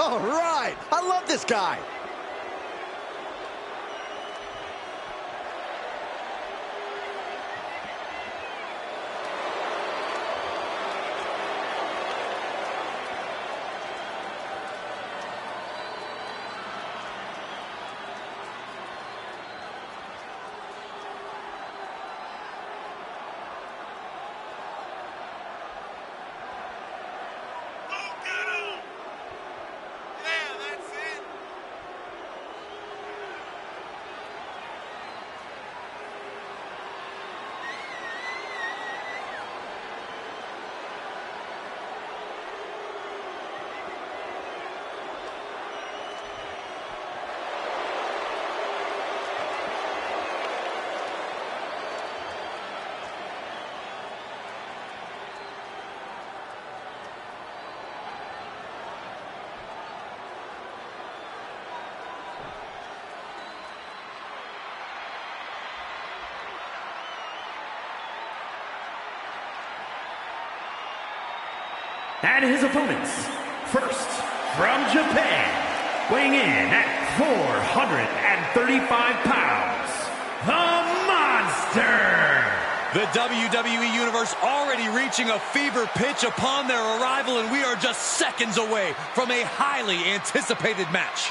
All right. I love this guy. And his opponents, first from Japan, weighing in at 435 pounds, the Monster. The WWE Universe already reaching a fever pitch upon their arrival, and we are just seconds away from a highly anticipated match.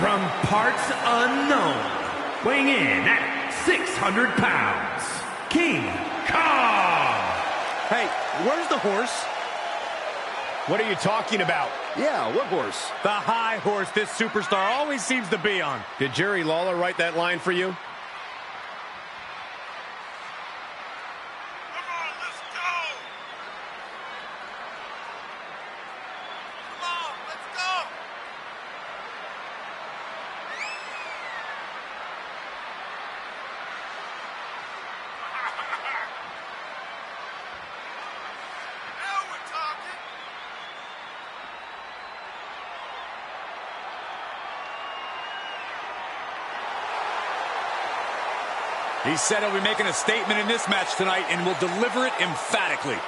from parts unknown, weighing in at 600 pounds, King Kong. Hey, where's the horse? What are you talking about? Yeah, what horse? The high horse this superstar always seems to be on. Did Jerry Lawler write that line for you? He said he'll be making a statement in this match tonight and will deliver it emphatically.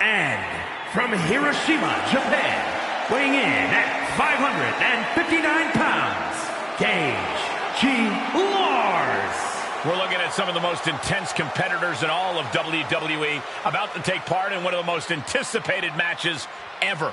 And from Hiroshima, Japan, weighing in at 559 pounds, Gage G. Lars. We're looking at some of the most intense competitors in all of WWE about to take part in one of the most anticipated matches ever.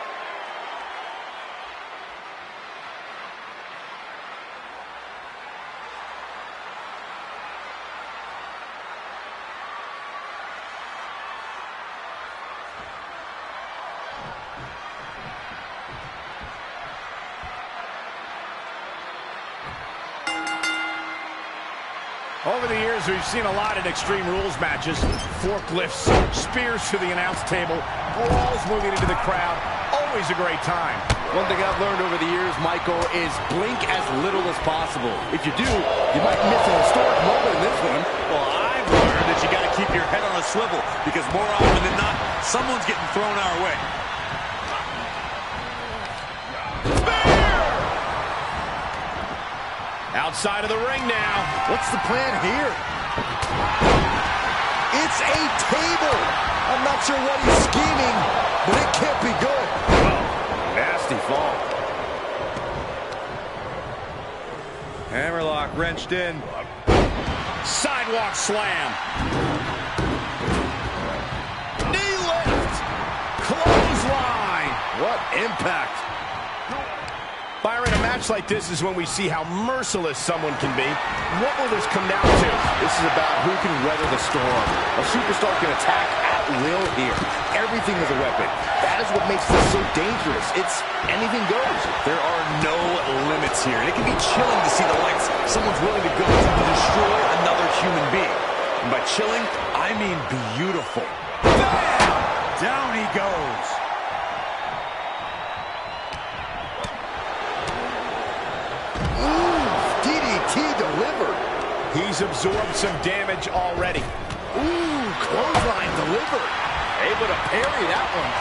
Over the years, we've seen a lot in Extreme Rules matches. Forklifts, spears to the announce table, brawls moving into the crowd. Always a great time. One thing I've learned over the years, Michael, is blink as little as possible. If you do, you might miss an historic moment in this one. Well, I've learned that you got to keep your head on a swivel because more often than not, someone's getting thrown our way. Outside of the ring now. What's the plan here? It's a table. I'm not sure what he's scheming, but it can't be good. Nasty fall. Hammerlock wrenched in. Sidewalk slam. Knee lift. Clothesline. What impact. Byron, a match like this is when we see how merciless someone can be. What will this come down to? This is about who can weather the storm. A superstar can attack at will here. Everything is a weapon. That is what makes this so dangerous. It's anything goes. There are no limits here, and it can be chilling to see the lengths someone's willing to go to to destroy another human being. And by chilling, I mean beautiful. Down he goes. Delivered. He's absorbed some damage already. Ooh, clothesline delivered. Able to parry that one.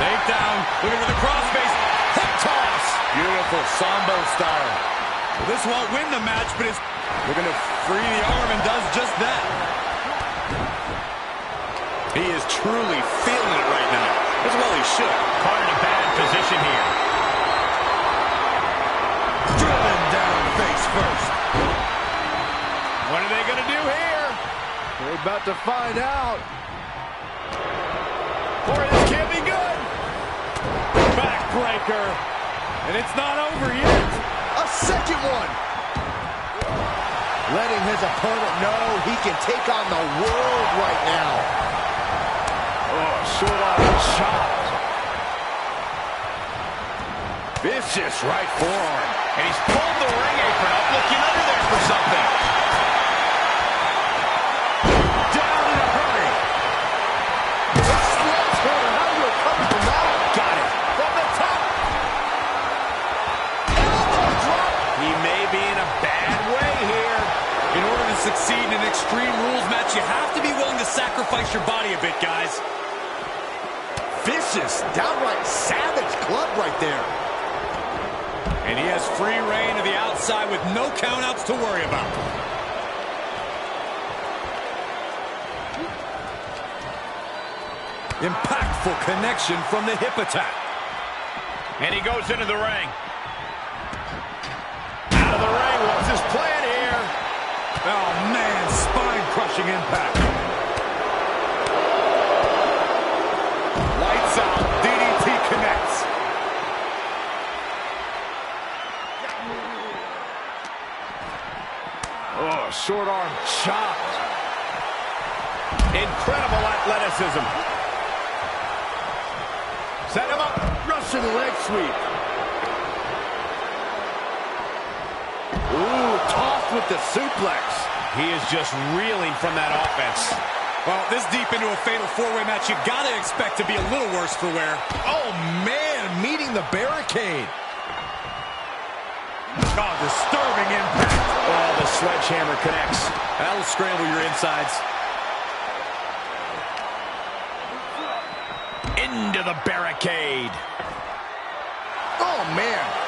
Takedown, looking for the crossface. Hook toss. Beautiful Sambo style. This won't win the match, but it's looking to free the arm and does just that. He is truly feeling it right now. As well he should. Caught in a bad position here. Driven first. What are they going to do here? We're about to find out. Boy, this can't be good. Backbreaker. And it's not over yet. A second one. Letting his opponent know he can take on the world right now. Oh, short arm chop. Vicious right forearm. And he's pulled the ring apron up, looking under there for something. Down in a hurry. Sledgehammer, how do you recover from that? Got it. From the top. Elbow drop. He may be in a bad way here. In order to succeed in an Extreme Rules match, you have to be willing to sacrifice your body a bit, guys. Vicious, downright savage club right there. And he has free reign to the outside with no countouts to worry about. Impactful connection from the hip attack. And he goes into the ring. Out of the ring. What's his plan here? Oh, man, spine-crushing impact. Lights out. DDT connects. Oh, short arm chop. Incredible athleticism. Set him up. Russian leg sweep. Ooh, tossed with the suplex. He is just reeling from that offense. Well, this deep into a fatal four-way match, you gotta expect to be a little worse for wear. Oh, man, meeting the barricade. Oh, disturbing impact. Sledgehammer connects. That'll scramble your insides. Into the barricade. Oh, man.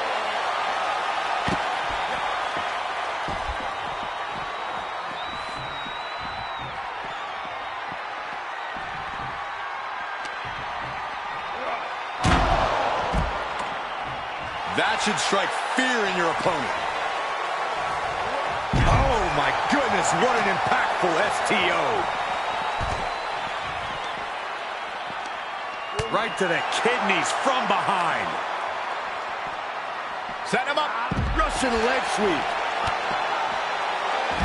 That should strike fear in your opponent. My goodness, what an impactful STO. Right to the kidneys from behind. Set him up. Russian leg sweep.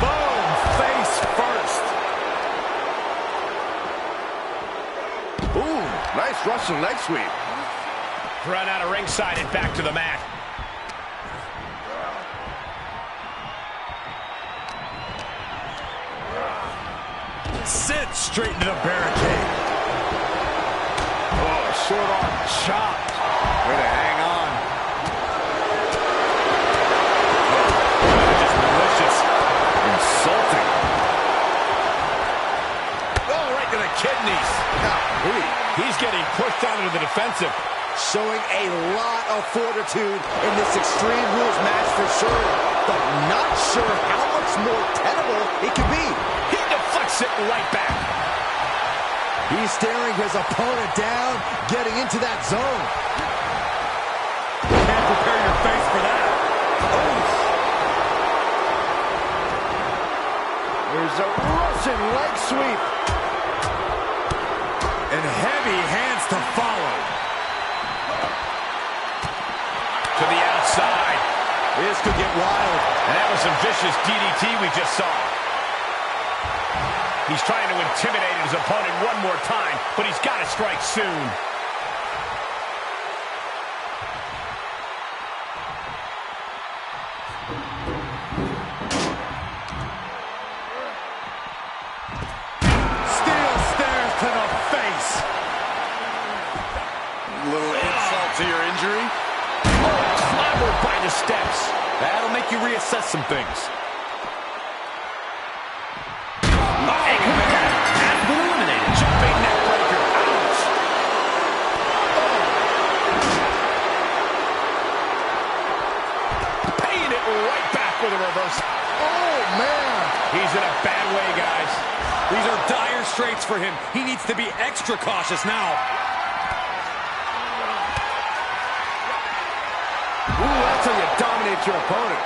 Boom, face first. Ooh, nice Russian leg sweep. Run out of ringside and back to the mat. Sent straight into the barricade. Oh, short arm chopped. Way to hang on. Just malicious. Insulting. Oh, right to the kidneys. He's getting pushed down into the defensive. Showing a lot of fortitude in this Extreme Rules match for sure, but not sure how much more tenable it can be. Deflects it right back. He's staring his opponent down, getting into that zone. Can't prepare your face for that. Oh. There's a Russian leg sweep. And heavy hands to follow. To the outside. This could get wild. And that was some vicious DDT we just saw. He's trying to intimidate his opponent one more time, but he's got to strike soon. Straits for him. He needs to be extra cautious now. Ooh, that's how you dominate your opponent.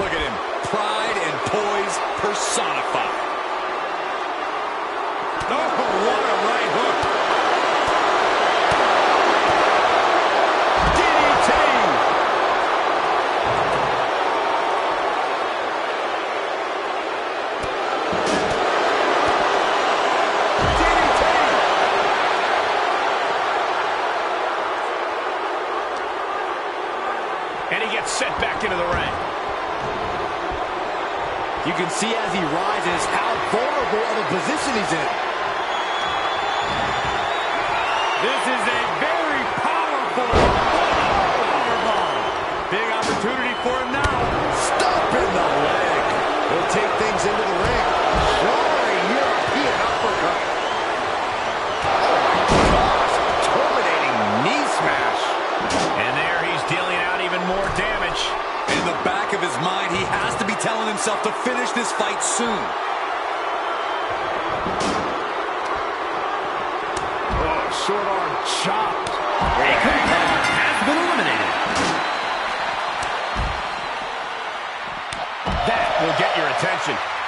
Look at him. Pride and poise personified. Oh, what for him now. Stop in the leg. He'll take things into the ring. Soaring European uppercut. Oh my gosh. Terminating knee smash. And there he's dealing out even more damage. In the back of his mind, he has to be telling himself to finish this fight soon. Oh, short arm chopped. A competitor has been eliminated. Attention.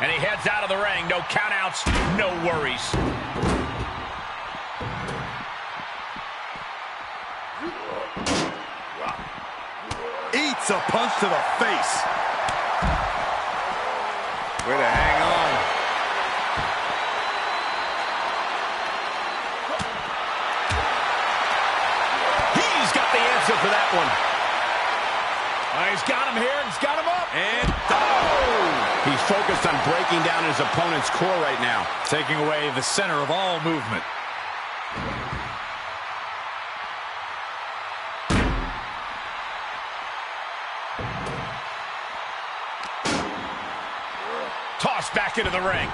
And he heads out of the ring. No countouts, no worries. Eats a punch to the face. Way to hang on. He's got the answer for that one. Uh, he's got him here. He's got him up. And He's focused on breaking down his opponent's core right now. taking away the center of all movement. Tossed back into the ring.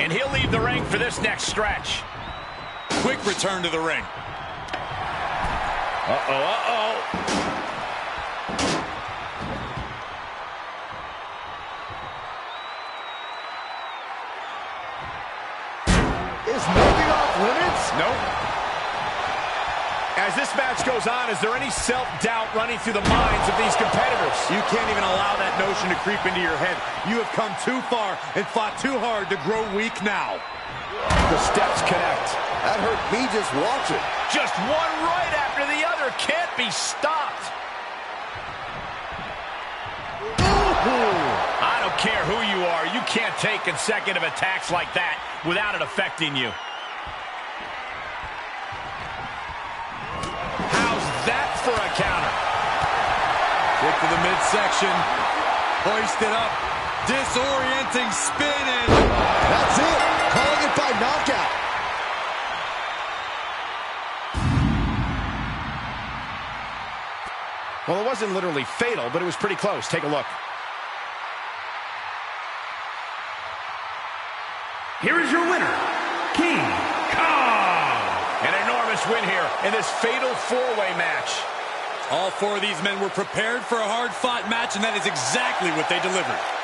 And he'll leave the ring for this next stretch. Quick return to the ring. Uh-oh, uh-oh. Is nothing As this match goes on, is there any self-doubt running through the minds of these competitors? You can't even allow that notion to creep into your head. You have come too far and fought too hard to grow weak now. The steps connect. That hurt me just watching. Just one right after the other can't be stopped. I don't care who you are. You can't take consecutive attacks like that without it affecting you. To the midsection. Hoisted up. Disorienting spin and... That's it. Calling it by knockout. Well, it wasn't literally fatal, but it was pretty close. Take a look. Here is your winner, King Kong. An enormous win here in this fatal four-way match. All four of these men were prepared for a hard-fought match, and that is exactly what they delivered.